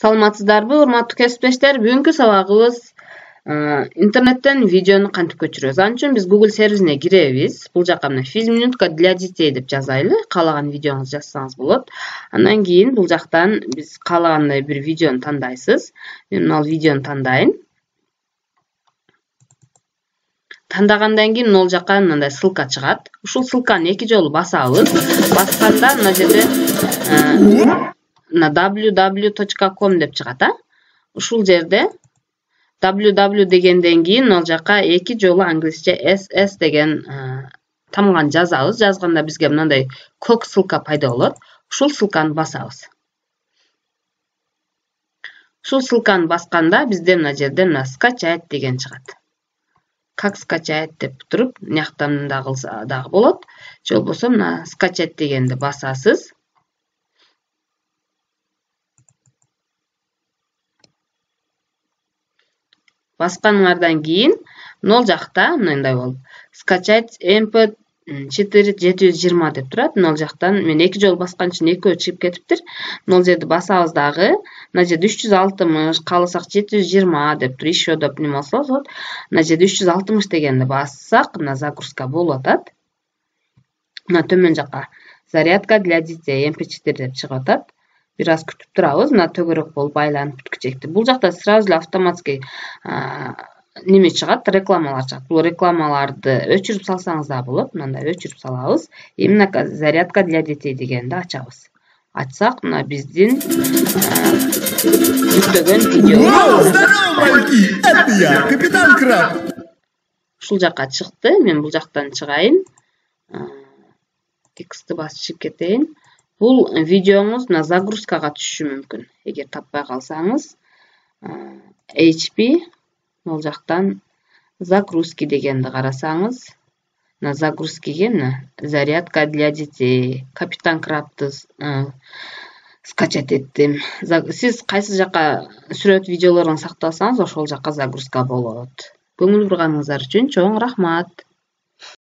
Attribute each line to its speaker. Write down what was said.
Speaker 1: саламатсыздарбы урматтуу кесиптештер? Бүгүнкү сабагыбыз интернеттен видеону кантип көчүрөбүз? Ал үчүн биз google сервисине киребиз. Бул жака мына физминутка для детей деп жазайлы. Каалаган видеоңузду жазсаңыз болот. Андан кийин бул жактан биз каалагандай бир видеону тандайсыз. Мен мына видеону тандайын. Тандагандан кийин могул жака мындай ссылка чыгат. Ушул ссылканы эки жолу басабыз басканда мына жерде мына www.com деп чыгат а? Ушул жерде www дегенден кийин могул жака эки жолу англисче ss деген тамганы жазабыз. Жазганда бизге мындай көк ссылка пайда болот. Ушул ссылканы басабыз. Ушул ссылканы басканда бизде мына жерде мына скачать деген чыгат. Как скачать деп туруп мынияктан мындай кылса дагы болот. Же болбосо мына скачать дегенди басасыз басканыңардан кийин могул жакта мындай болуп скачать mp четыре жети жүз жыйырма деп турат. Могул жактан мен эки жолу баскан үчүн экөө чыгып кетиптир. Могул жерди басабыз дагы мына жерде үч жүз алтымыш кааласак жети жүз жыйырма деп тур. Еще деп неме кылсак болот. Мына жерде үч жүз алтымыш дегенди бассак мына загрузка болуп атат. Мына төмөн жака зарядка для детей mp четыре деп чыгып атат бир аз күтүп турабыз мына төгөрөк болуп айланып бүткүчөктү бул жакта сразу автоматский неме чыгат рекламалар чыгат бул рекламаларды өчүрүп салсаңыз дагы болот мындай өчүрүп салабыз именно зарядка для детей дегенди ачабыз ачсак мына биздин жүктөгөн видео я капитан краб ушул жака чыкты мен бул жактан чыгайын текстти басып чыгып кетейин бул видеоңуз мына загрузкага түшүшү мүмкүн эгер таппай калсаңыз hp могул жактан загрузки дегенди карасаңыз мына загрузкиге мына зарядка для детей капитан крабты скачать эттим сиз кайсы жака сүрөт видеолоруңузду сактасаңыз ошол жака загрузка болот көңүл бурганыңыздар үчүн чоң рахмат.